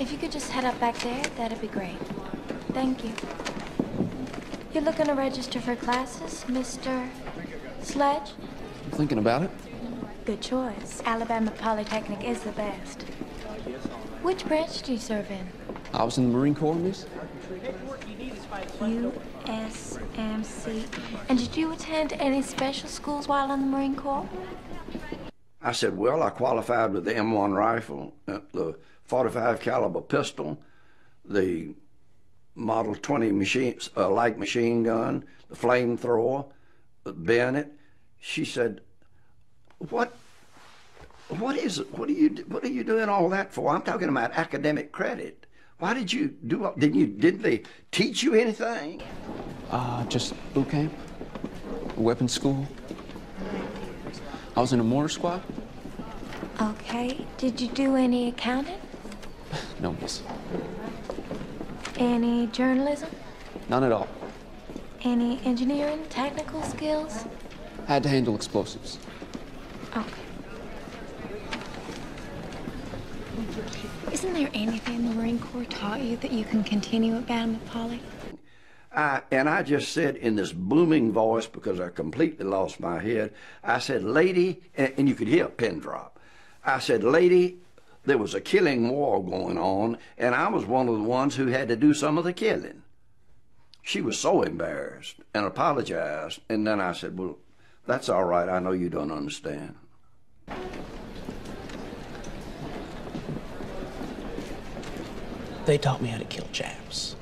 If you could just head up back there, that'd be great. Thank you. You're looking to register for classes, Mr. Sledge? I'm thinking about it. Good choice. Alabama Polytechnic is the best. Which branch do you serve in? I was in the Marine Corps, miss. USMC. And did you attend any special schools while in the Marine Corps? I said, well, I qualified with the M1 rifle, uh, the 45 caliber pistol, the Model 20 machine, uh, light machine gun, the flamethrower, the bayonet. She said, what, what is it? What are you, what are you doing all that for? I'm talking about academic credit. Why did you do? all- Did you? Did they teach you anything? Uh, just boot camp, weapons school. I was in a mortar squad. Okay. Did you do any accounting? No, miss. Any journalism? None at all. Any engineering, technical skills? Had to handle explosives. Okay. Isn't there anything the Marine Corps taught you that you can continue at Bama Poly? I, and I just said in this booming voice because I completely lost my head. I said, "Lady," and, and you could hear a pin drop. I said, "Lady, there was a killing war going on, and I was one of the ones who had to do some of the killing." She was so embarrassed and apologized, and then I said, "Well, that's all right. I know you don't understand." They taught me how to kill Japs.